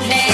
the name.